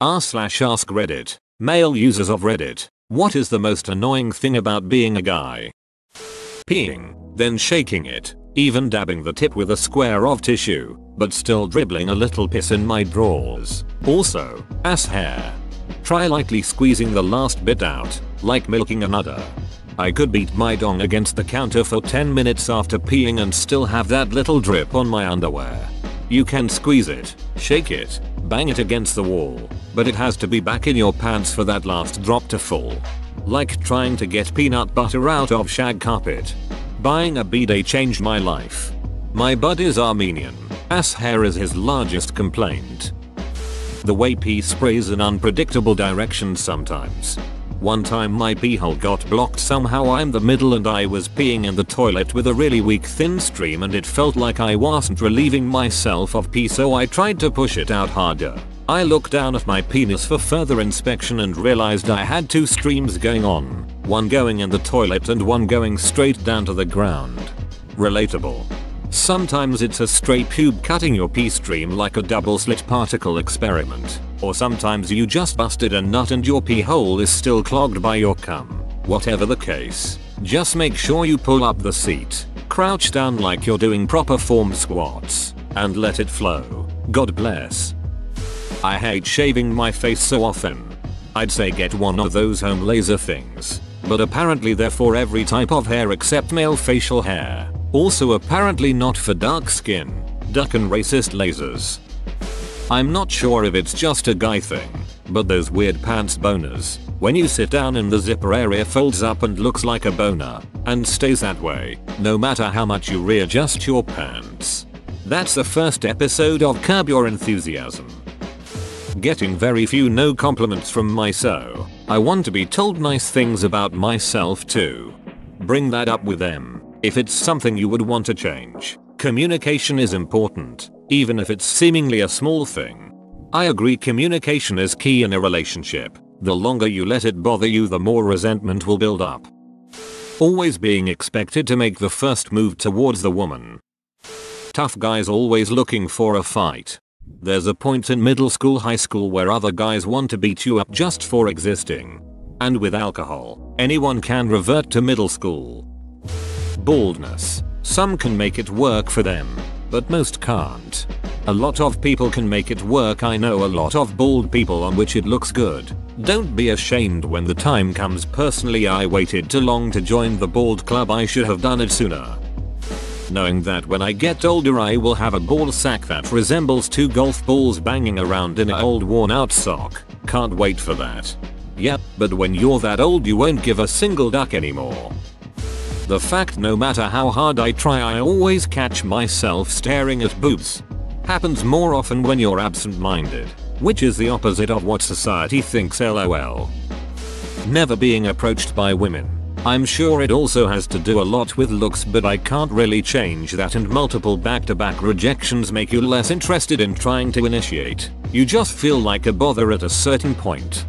r slash ask reddit. Male users of reddit. What is the most annoying thing about being a guy? Peeing, then shaking it, even dabbing the tip with a square of tissue, but still dribbling a little piss in my drawers. Also, ass hair. Try lightly squeezing the last bit out, like milking an udder. I could beat my dong against the counter for 10 minutes after peeing and still have that little drip on my underwear. You can squeeze it, shake it, bang it against the wall, but it has to be back in your pants for that last drop to fall. Like trying to get peanut butter out of shag carpet. Buying a bidet changed my life. My bud is Armenian. Ass hair is his largest complaint. The way pee sprays in unpredictable directions sometimes. One time my pee hole got blocked somehow I'm the middle and I was peeing in the toilet with a really weak thin stream and it felt like I wasn't relieving myself of pee so I tried to push it out harder. I looked down at my penis for further inspection and realized I had two streams going on, one going in the toilet and one going straight down to the ground. Relatable. Sometimes it's a stray pube cutting your pee stream like a double slit particle experiment. Or sometimes you just busted a nut and your pee hole is still clogged by your cum. Whatever the case, just make sure you pull up the seat, crouch down like you're doing proper form squats, and let it flow. God bless. I hate shaving my face so often. I'd say get one of those home laser things. But apparently they're for every type of hair except male facial hair. Also apparently not for dark skin. Duck and racist lasers. I'm not sure if it's just a guy thing, but those weird pants boners, when you sit down and the zipper area folds up and looks like a boner, and stays that way, no matter how much you readjust your pants. That's the first episode of Curb Your Enthusiasm. Getting very few no compliments from my so, I want to be told nice things about myself too. Bring that up with them. If it's something you would want to change, communication is important, even if it's seemingly a small thing. I agree communication is key in a relationship. The longer you let it bother you the more resentment will build up. Always being expected to make the first move towards the woman. Tough guys always looking for a fight. There's a point in middle school high school where other guys want to beat you up just for existing. And with alcohol, anyone can revert to middle school. Baldness. Some can make it work for them, but most can't. A lot of people can make it work I know a lot of bald people on which it looks good. Don't be ashamed when the time comes personally I waited too long to join the bald club I should have done it sooner. Knowing that when I get older I will have a ball sack that resembles two golf balls banging around in an old worn out sock. Can't wait for that. Yep, but when you're that old you won't give a single duck anymore. The fact no matter how hard I try I always catch myself staring at boobs. Happens more often when you're absent-minded, which is the opposite of what society thinks lol. Never being approached by women. I'm sure it also has to do a lot with looks but I can't really change that and multiple back-to-back -back rejections make you less interested in trying to initiate. You just feel like a bother at a certain point.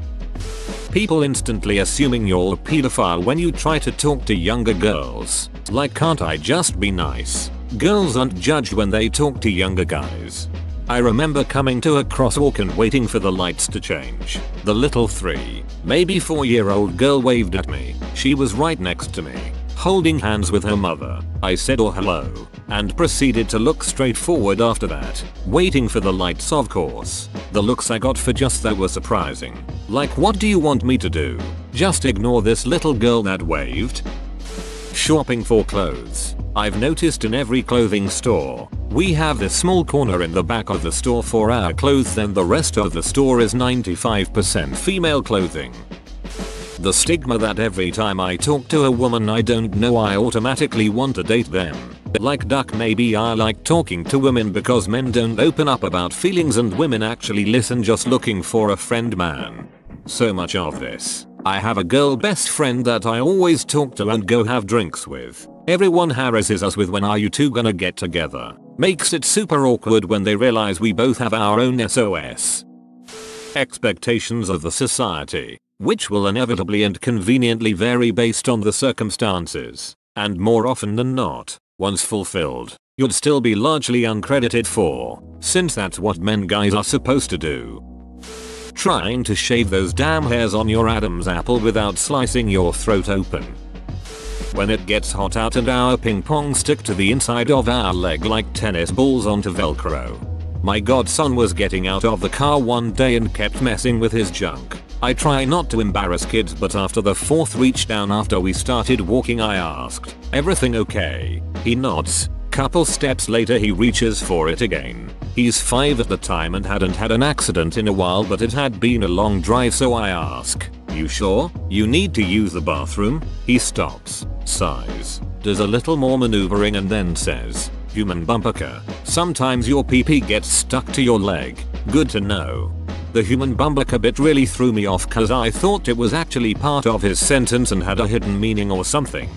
People instantly assuming you're a pedophile when you try to talk to younger girls. Like can't I just be nice? Girls aren't judged when they talk to younger guys. I remember coming to a crosswalk and waiting for the lights to change. The little 3, maybe 4 year old girl waved at me. She was right next to me, holding hands with her mother. I said oh hello, and proceeded to look straight forward after that, waiting for the lights of course. The looks I got for just that were surprising. Like what do you want me to do? Just ignore this little girl that waved? Shopping for clothes. I've noticed in every clothing store, we have this small corner in the back of the store for our clothes and the rest of the store is 95% female clothing. The stigma that every time I talk to a woman I don't know I automatically want to date them. Like duck maybe I like talking to women because men don't open up about feelings and women actually listen just looking for a friend man. So much of this. I have a girl best friend that I always talk to and go have drinks with. Everyone harasses us with when are you two gonna get together. Makes it super awkward when they realize we both have our own SOS. Expectations of the society, which will inevitably and conveniently vary based on the circumstances, and more often than not, once fulfilled, you'd still be largely uncredited for, since that's what men guys are supposed to do. Trying to shave those damn hairs on your Adam's apple without slicing your throat open. When it gets hot out and our ping pong stick to the inside of our leg like tennis balls onto velcro. My godson was getting out of the car one day and kept messing with his junk. I try not to embarrass kids but after the fourth reach down after we started walking I asked, everything okay? He nods. Couple steps later he reaches for it again. He's 5 at the time and hadn't had an accident in a while but it had been a long drive so I ask, you sure? You need to use the bathroom? He stops, sighs, does a little more maneuvering and then says, human bumperka, sometimes your PP gets stuck to your leg, good to know. The human bumperka bit really threw me off cause I thought it was actually part of his sentence and had a hidden meaning or something.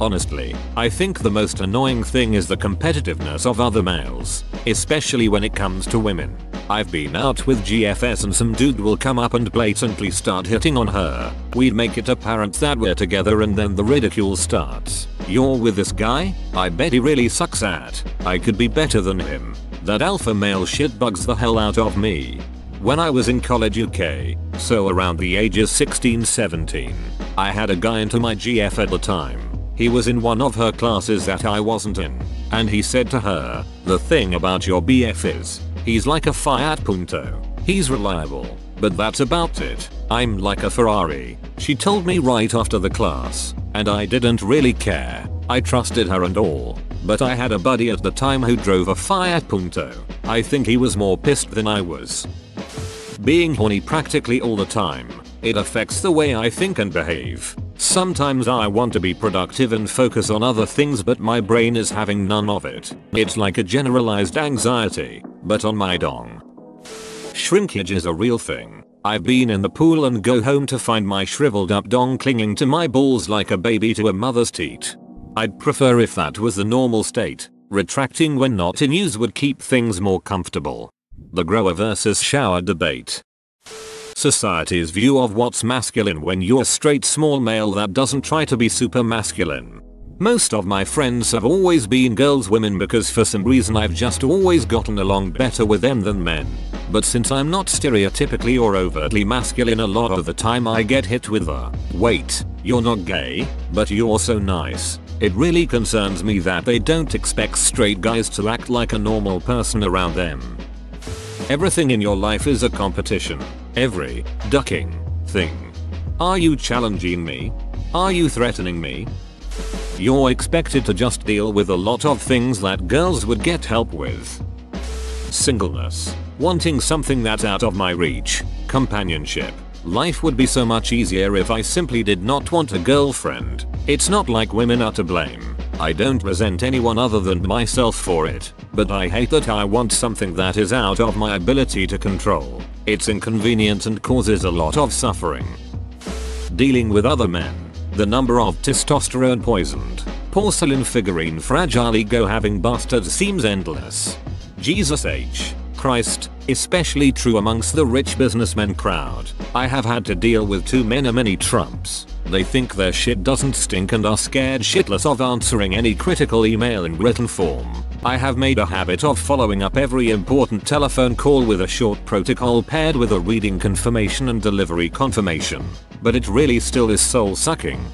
Honestly, I think the most annoying thing is the competitiveness of other males, especially when it comes to women. I've been out with GFS and some dude will come up and blatantly start hitting on her. We'd make it apparent that we're together and then the ridicule starts. You're with this guy? I bet he really sucks at. I could be better than him. That alpha male shit bugs the hell out of me. When I was in college UK, so around the ages 16-17, I had a guy into my GF at the time. He was in one of her classes that I wasn't in. And he said to her, the thing about your BF is, he's like a Fiat Punto. He's reliable. But that's about it. I'm like a Ferrari. She told me right after the class. And I didn't really care. I trusted her and all. But I had a buddy at the time who drove a Fiat Punto. I think he was more pissed than I was. Being horny practically all the time. It affects the way I think and behave. Sometimes I want to be productive and focus on other things but my brain is having none of it. It's like a generalized anxiety, but on my dong. Shrinkage is a real thing. I've been in the pool and go home to find my shriveled up dong clinging to my balls like a baby to a mother's teat. I'd prefer if that was the normal state. Retracting when not in use would keep things more comfortable. The grower versus shower debate. Society's view of what's masculine when you're a straight small male that doesn't try to be super masculine. Most of my friends have always been girls women because for some reason I've just always gotten along better with them than men. But since I'm not stereotypically or overtly masculine a lot of the time I get hit with a, wait, you're not gay, but you're so nice. It really concerns me that they don't expect straight guys to act like a normal person around them. Everything in your life is a competition. Every ducking thing. Are you challenging me? Are you threatening me? You're expected to just deal with a lot of things that girls would get help with. Singleness. Wanting something that's out of my reach. Companionship. Life would be so much easier if I simply did not want a girlfriend. It's not like women are to blame. I don't resent anyone other than myself for it, but I hate that I want something that is out of my ability to control. It's inconvenient and causes a lot of suffering. Dealing with other men. The number of testosterone poisoned, porcelain figurine fragile ego having bastards seems endless. Jesus H. Christ, especially true amongst the rich businessmen crowd. I have had to deal with too many many Trumps. They think their shit doesn't stink and are scared shitless of answering any critical email in written form. I have made a habit of following up every important telephone call with a short protocol paired with a reading confirmation and delivery confirmation. But it really still is soul sucking.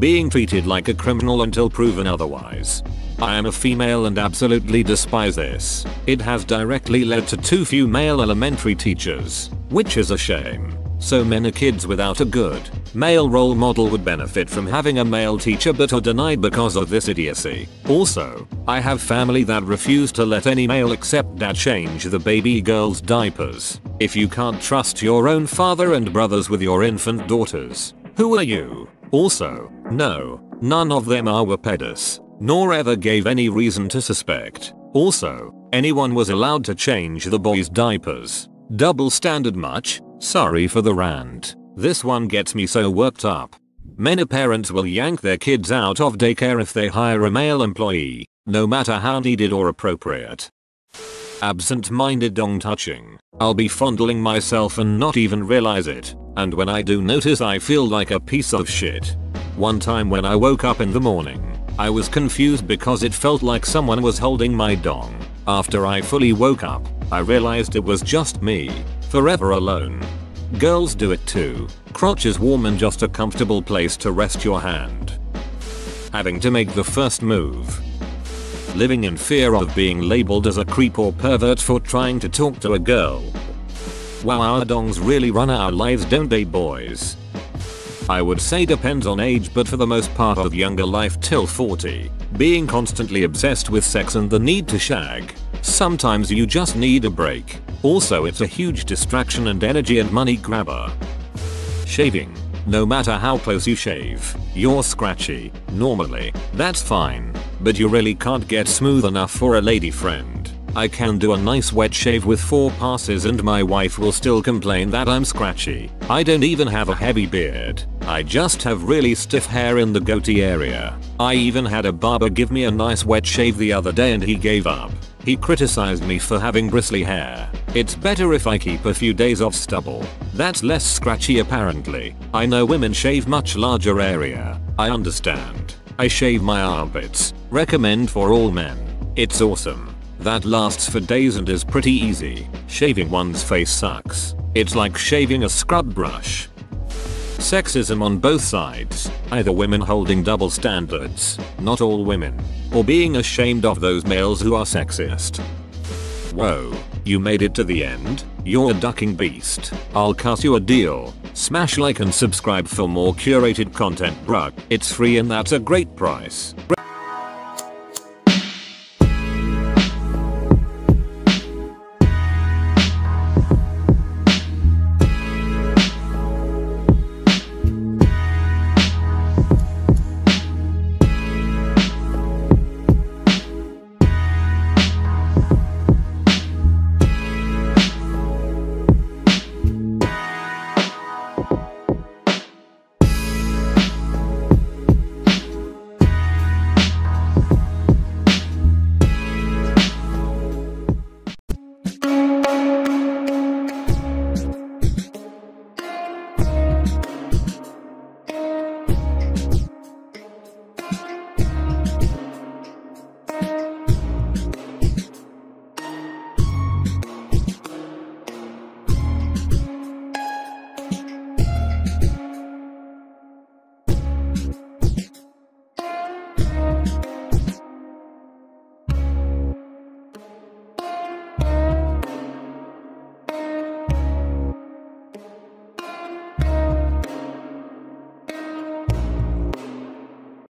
Being treated like a criminal until proven otherwise. I am a female and absolutely despise this. It has directly led to too few male elementary teachers, which is a shame. So many kids without a good male role model would benefit from having a male teacher but are denied because of this idiocy. Also, I have family that refuse to let any male except dad change the baby girl's diapers. If you can't trust your own father and brothers with your infant daughters, who are you? Also, no, none of them are pedis, nor ever gave any reason to suspect. Also, anyone was allowed to change the boys' diapers. Double standard much? Sorry for the rant. This one gets me so worked up. Many parents will yank their kids out of daycare if they hire a male employee, no matter how needed or appropriate. Absent-minded dong touching. I'll be fondling myself and not even realize it, and when I do notice I feel like a piece of shit. One time when I woke up in the morning, I was confused because it felt like someone was holding my dong. After I fully woke up, I realized it was just me. Forever alone. Girls do it too. Crotch is warm and just a comfortable place to rest your hand. Having to make the first move. Living in fear of being labeled as a creep or pervert for trying to talk to a girl. Wow our dongs really run our lives don't they boys? I would say depends on age but for the most part of younger life till 40, being constantly obsessed with sex and the need to shag. Sometimes you just need a break. Also it's a huge distraction and energy and money grabber. Shaving. No matter how close you shave, you're scratchy. Normally, that's fine. But you really can't get smooth enough for a lady friend. I can do a nice wet shave with 4 passes and my wife will still complain that I'm scratchy. I don't even have a heavy beard. I just have really stiff hair in the goatee area. I even had a barber give me a nice wet shave the other day and he gave up. He criticized me for having bristly hair. It's better if I keep a few days off stubble. That's less scratchy apparently. I know women shave much larger area. I understand. I shave my armpits. Recommend for all men. It's awesome. That lasts for days and is pretty easy. Shaving one's face sucks. It's like shaving a scrub brush. Sexism on both sides, either women holding double standards, not all women, or being ashamed of those males who are sexist. Whoa, you made it to the end? You're a ducking beast. I'll cut you a deal. Smash like and subscribe for more curated content bruh. It's free and that's a great price.